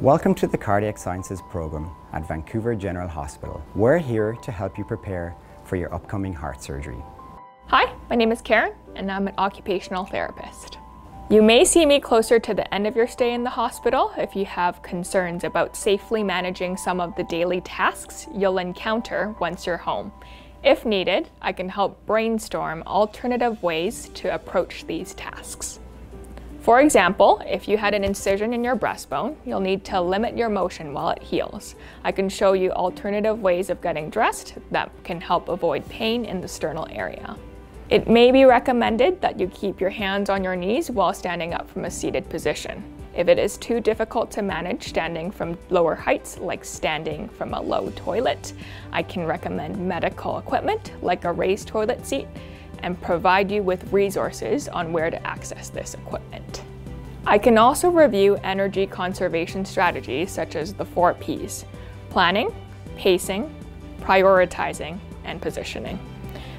Welcome to the Cardiac Sciences program at Vancouver General Hospital. We're here to help you prepare for your upcoming heart surgery. Hi, my name is Karen and I'm an occupational therapist. You may see me closer to the end of your stay in the hospital if you have concerns about safely managing some of the daily tasks you'll encounter once you're home. If needed, I can help brainstorm alternative ways to approach these tasks. For example, if you had an incision in your breastbone, you'll need to limit your motion while it heals. I can show you alternative ways of getting dressed that can help avoid pain in the sternal area. It may be recommended that you keep your hands on your knees while standing up from a seated position. If it is too difficult to manage standing from lower heights, like standing from a low toilet, I can recommend medical equipment like a raised toilet seat and provide you with resources on where to access this equipment. I can also review energy conservation strategies such as the four Ps planning, pacing, prioritizing, and positioning.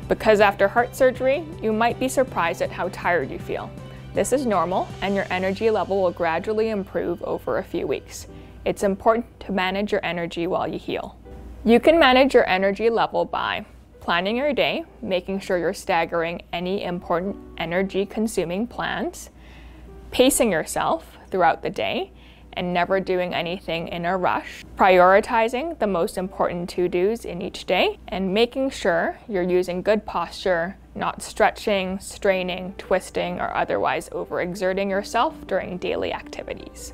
Because after heart surgery, you might be surprised at how tired you feel. This is normal, and your energy level will gradually improve over a few weeks. It's important to manage your energy while you heal. You can manage your energy level by planning your day, making sure you're staggering any important energy consuming plans, pacing yourself throughout the day, and never doing anything in a rush, prioritizing the most important to dos in each day, and making sure you're using good posture, not stretching, straining, twisting, or otherwise overexerting yourself during daily activities.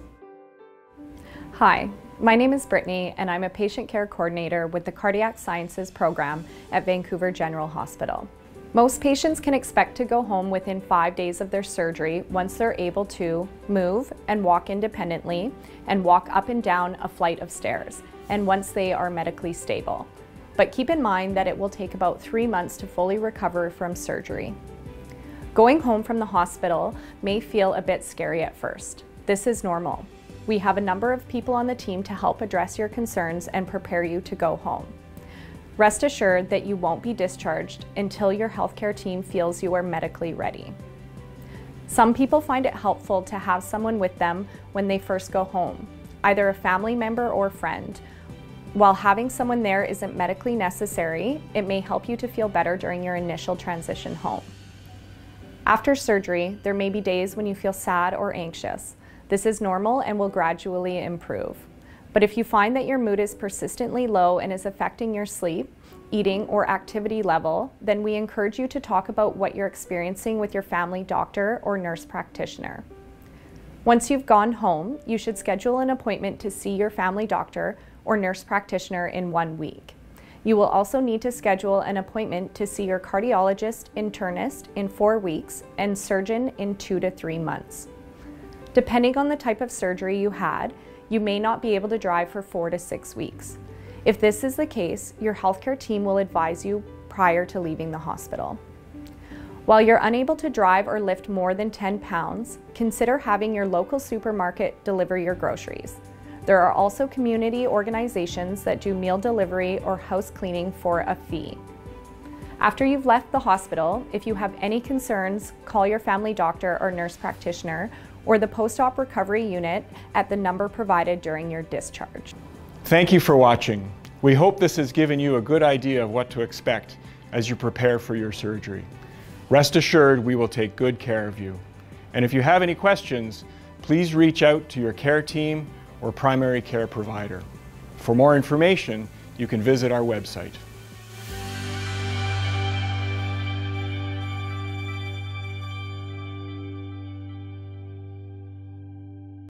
Hi, my name is Brittany, and I'm a patient care coordinator with the Cardiac Sciences program at Vancouver General Hospital. Most patients can expect to go home within five days of their surgery once they're able to move and walk independently and walk up and down a flight of stairs, and once they are medically stable. But keep in mind that it will take about three months to fully recover from surgery. Going home from the hospital may feel a bit scary at first. This is normal. We have a number of people on the team to help address your concerns and prepare you to go home. Rest assured that you won't be discharged until your healthcare team feels you are medically ready. Some people find it helpful to have someone with them when they first go home, either a family member or friend. While having someone there isn't medically necessary, it may help you to feel better during your initial transition home. After surgery, there may be days when you feel sad or anxious. This is normal and will gradually improve. But if you find that your mood is persistently low and is affecting your sleep, eating, or activity level, then we encourage you to talk about what you're experiencing with your family doctor or nurse practitioner. Once you've gone home, you should schedule an appointment to see your family doctor or nurse practitioner in one week. You will also need to schedule an appointment to see your cardiologist, internist in four weeks, and surgeon in two to three months. Depending on the type of surgery you had, you may not be able to drive for four to six weeks. If this is the case, your healthcare team will advise you prior to leaving the hospital. While you're unable to drive or lift more than 10 pounds, consider having your local supermarket deliver your groceries. There are also community organizations that do meal delivery or house cleaning for a fee. After you've left the hospital, if you have any concerns, call your family doctor or nurse practitioner or the post-op recovery unit at the number provided during your discharge. Thank you for watching. We hope this has given you a good idea of what to expect as you prepare for your surgery. Rest assured we will take good care of you. And if you have any questions, please reach out to your care team or primary care provider. For more information, you can visit our website.